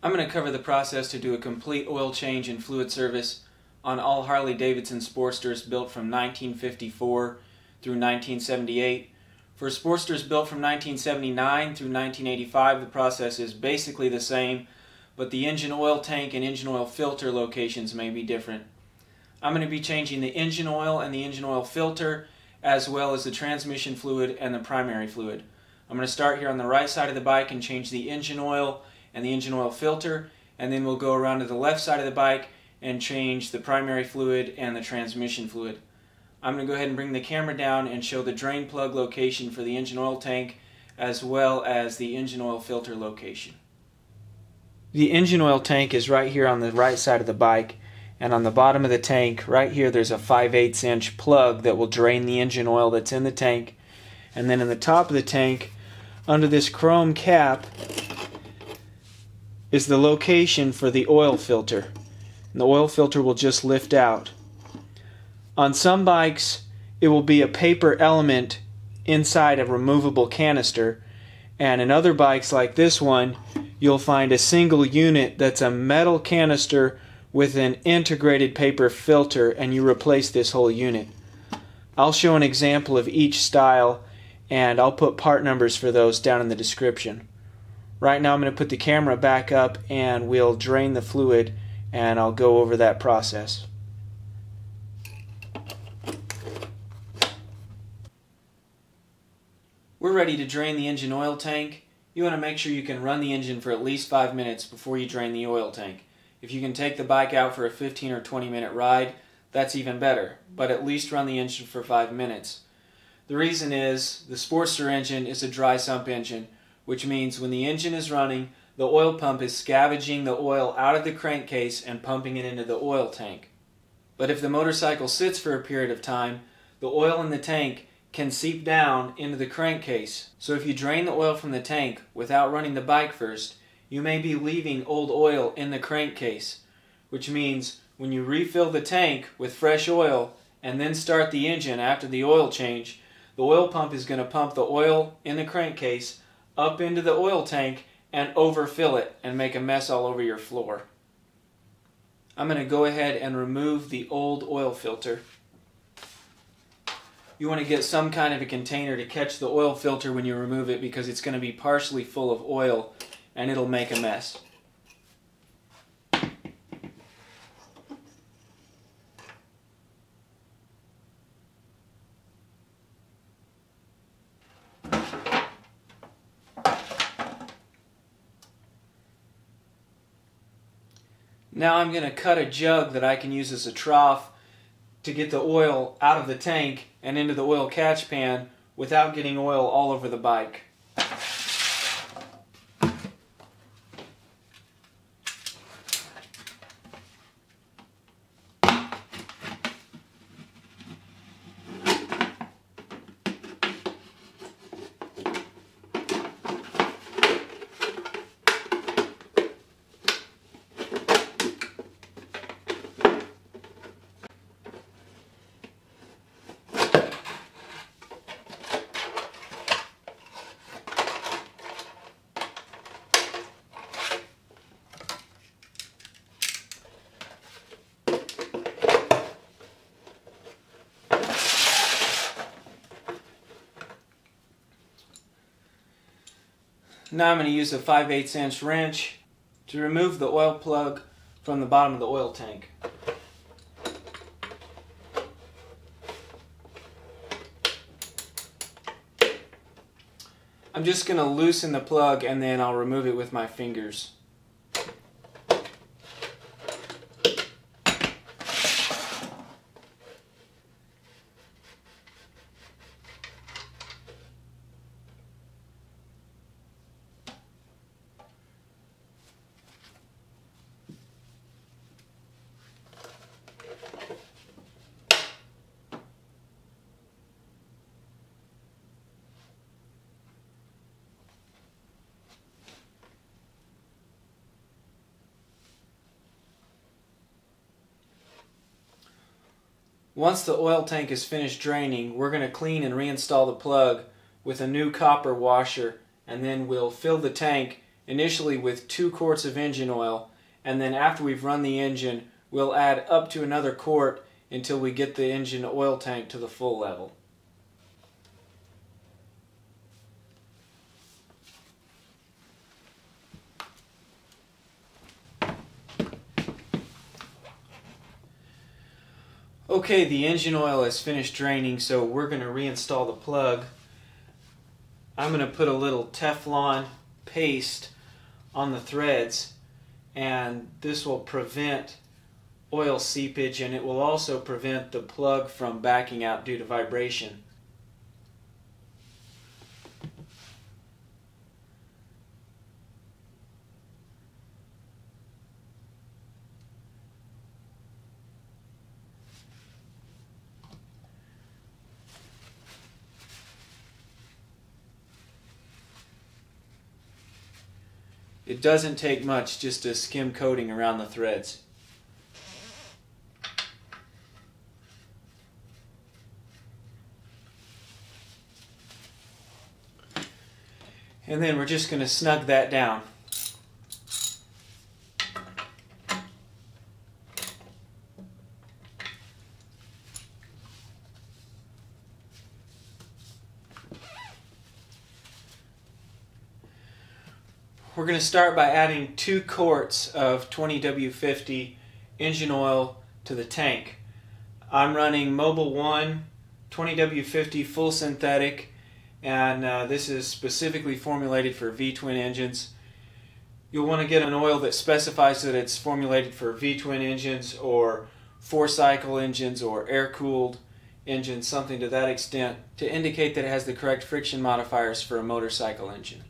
I'm going to cover the process to do a complete oil change and fluid service on all Harley Davidson Sportsters built from 1954 through 1978. For Sportsters built from 1979 through 1985, the process is basically the same, but the engine oil tank and engine oil filter locations may be different. I'm going to be changing the engine oil and the engine oil filter as well as the transmission fluid and the primary fluid. I'm going to start here on the right side of the bike and change the engine oil and the engine oil filter and then we'll go around to the left side of the bike and change the primary fluid and the transmission fluid. I'm going to go ahead and bring the camera down and show the drain plug location for the engine oil tank as well as the engine oil filter location. The engine oil tank is right here on the right side of the bike and on the bottom of the tank right here there's a 5 8 inch plug that will drain the engine oil that's in the tank and then in the top of the tank under this chrome cap is the location for the oil filter. And the oil filter will just lift out. On some bikes, it will be a paper element inside a removable canister, and in other bikes like this one, you'll find a single unit that's a metal canister with an integrated paper filter, and you replace this whole unit. I'll show an example of each style, and I'll put part numbers for those down in the description. Right now I'm going to put the camera back up and we'll drain the fluid and I'll go over that process. We're ready to drain the engine oil tank. You want to make sure you can run the engine for at least 5 minutes before you drain the oil tank. If you can take the bike out for a 15 or 20 minute ride, that's even better, but at least run the engine for 5 minutes. The reason is the Sportster engine is a dry sump engine which means when the engine is running, the oil pump is scavenging the oil out of the crankcase and pumping it into the oil tank. But if the motorcycle sits for a period of time, the oil in the tank can seep down into the crankcase. So if you drain the oil from the tank without running the bike first, you may be leaving old oil in the crankcase, which means when you refill the tank with fresh oil and then start the engine after the oil change, the oil pump is going to pump the oil in the crankcase up into the oil tank and overfill it and make a mess all over your floor. I'm going to go ahead and remove the old oil filter. You want to get some kind of a container to catch the oil filter when you remove it because it's going to be partially full of oil and it'll make a mess. Now I'm going to cut a jug that I can use as a trough to get the oil out of the tank and into the oil catch pan without getting oil all over the bike. Now I'm going to use a 5 8 inch wrench to remove the oil plug from the bottom of the oil tank. I'm just going to loosen the plug and then I'll remove it with my fingers. Once the oil tank is finished draining, we're going to clean and reinstall the plug with a new copper washer and then we'll fill the tank initially with two quarts of engine oil, and then after we've run the engine, we'll add up to another quart until we get the engine oil tank to the full level. Okay, the engine oil is finished draining, so we're going to reinstall the plug. I'm going to put a little Teflon paste on the threads and this will prevent oil seepage and it will also prevent the plug from backing out due to vibration. It doesn't take much just to skim coating around the threads. And then we're just going to snug that down. We're going to start by adding two quarts of 20W50 engine oil to the tank. I'm running Mobil 1 20W50 full synthetic and uh, this is specifically formulated for V-twin engines. You'll want to get an oil that specifies that it's formulated for V-twin engines or four-cycle engines or air-cooled engines, something to that extent, to indicate that it has the correct friction modifiers for a motorcycle engine.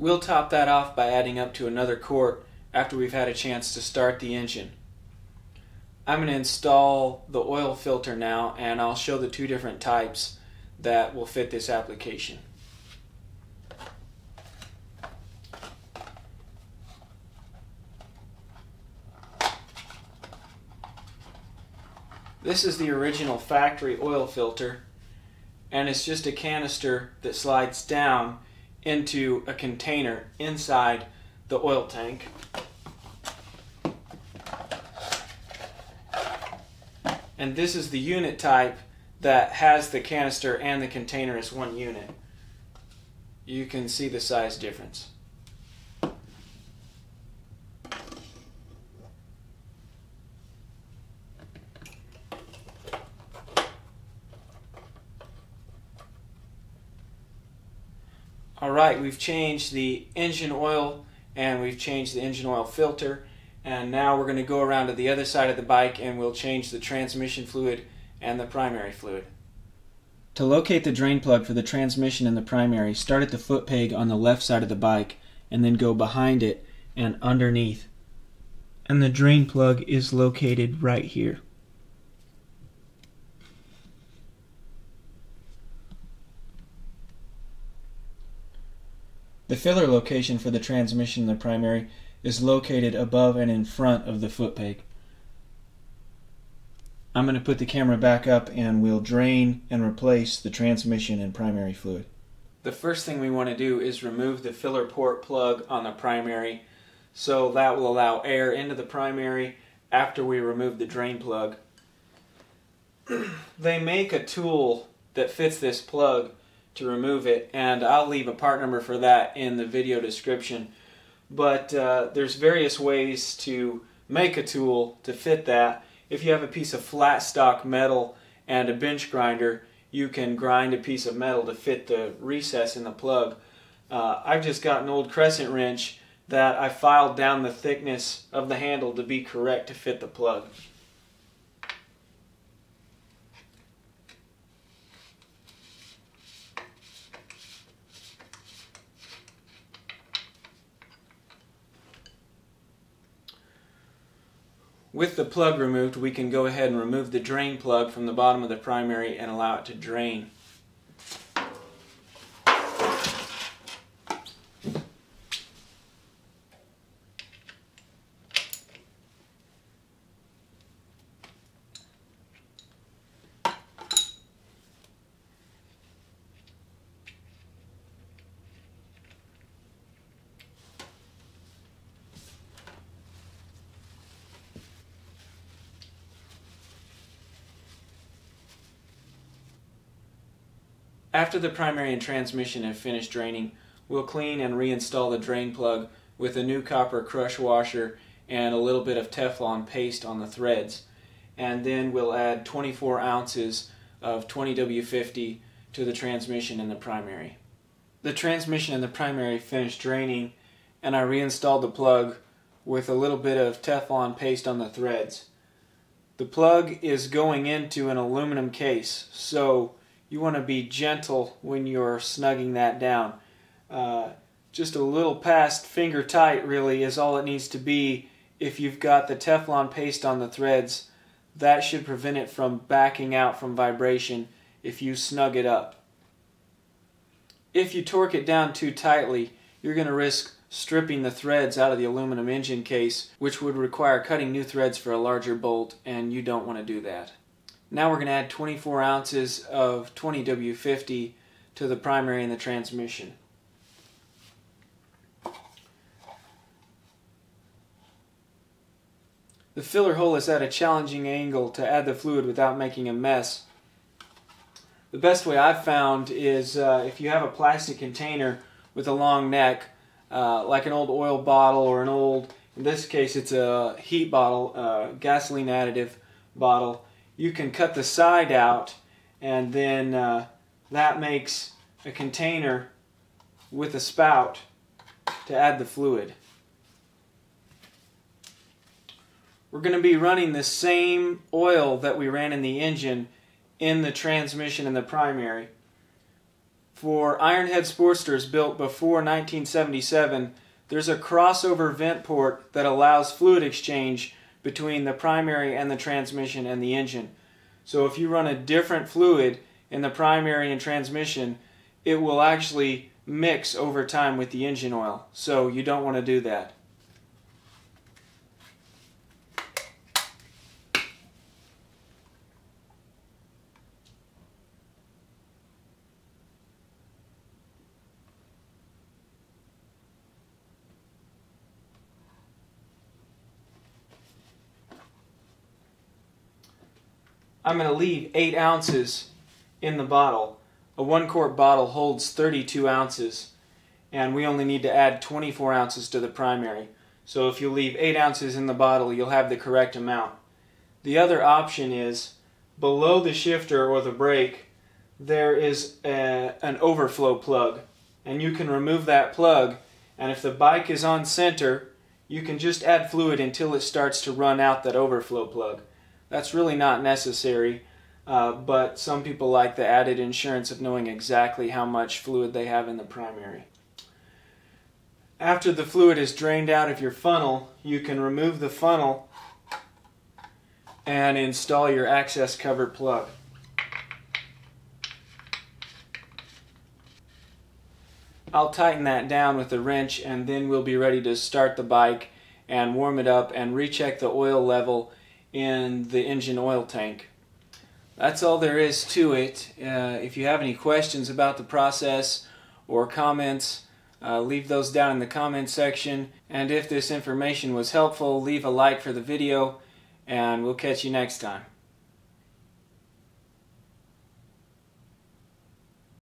We'll top that off by adding up to another quart after we've had a chance to start the engine. I'm going to install the oil filter now and I'll show the two different types that will fit this application. This is the original factory oil filter and it's just a canister that slides down into a container inside the oil tank. And this is the unit type that has the canister and the container as one unit. You can see the size difference. All right, we've changed the engine oil and we've changed the engine oil filter. And now we're going to go around to the other side of the bike and we'll change the transmission fluid and the primary fluid. To locate the drain plug for the transmission and the primary, start at the foot peg on the left side of the bike and then go behind it and underneath. And the drain plug is located right here. The filler location for the transmission in the primary is located above and in front of the foot peg. I'm going to put the camera back up and we'll drain and replace the transmission and primary fluid. The first thing we want to do is remove the filler port plug on the primary so that will allow air into the primary after we remove the drain plug. they make a tool that fits this plug to remove it, and I'll leave a part number for that in the video description. But uh, there's various ways to make a tool to fit that, if you have a piece of flat stock metal and a bench grinder, you can grind a piece of metal to fit the recess in the plug. Uh, I've just got an old crescent wrench that I filed down the thickness of the handle to be correct to fit the plug. With the plug removed, we can go ahead and remove the drain plug from the bottom of the primary and allow it to drain. After the primary and transmission have finished draining, we'll clean and reinstall the drain plug with a new copper crush washer and a little bit of Teflon paste on the threads. And then we'll add 24 ounces of 20W50 to the transmission and the primary. The transmission and the primary finished draining and I reinstalled the plug with a little bit of Teflon paste on the threads. The plug is going into an aluminum case, so you want to be gentle when you're snugging that down. Uh, just a little past finger tight really is all it needs to be if you've got the Teflon paste on the threads. That should prevent it from backing out from vibration if you snug it up. If you torque it down too tightly, you're going to risk stripping the threads out of the aluminum engine case, which would require cutting new threads for a larger bolt, and you don't want to do that. Now we're going to add 24 ounces of 20W50 to the primary and the transmission. The filler hole is at a challenging angle to add the fluid without making a mess. The best way I've found is uh, if you have a plastic container with a long neck, uh, like an old oil bottle or an old, in this case it's a HEET bottle, uh, gasoline additive bottle, you can cut the side out and then uh, that makes a container with a spout to add the fluid. We're going to be running the same oil that we ran in the engine in the transmission and the primary. For Ironhead Sportsters built before 1977, there's a crossover vent port that allows fluid exchange between the primary and the transmission and the engine. So if you run a different fluid in the primary and transmission, it will actually mix over time with the engine oil. So you don't want to do that. I'm going to leave 8 ounces in the bottle. A 1 quart bottle holds 32 ounces and we only need to add 24 ounces to the primary. So if you leave 8 ounces in the bottle you'll have the correct amount. The other option is below the shifter or the brake there is a, an overflow plug and you can remove that plug and if the bike is on center you can just add fluid until it starts to run out that overflow plug. That's really not necessary, uh, but some people like the added insurance of knowing exactly how much fluid they have in the primary. After the fluid is drained out of your funnel, you can remove the funnel and install your access cover plug. I'll tighten that down with a wrench and then we'll be ready to start the bike and warm it up and recheck the oil level in the engine oil tank. That's all there is to it. Uh, if you have any questions about the process or comments, uh, leave those down in the comment section. And if this information was helpful, leave a like for the video, and we'll catch you next time.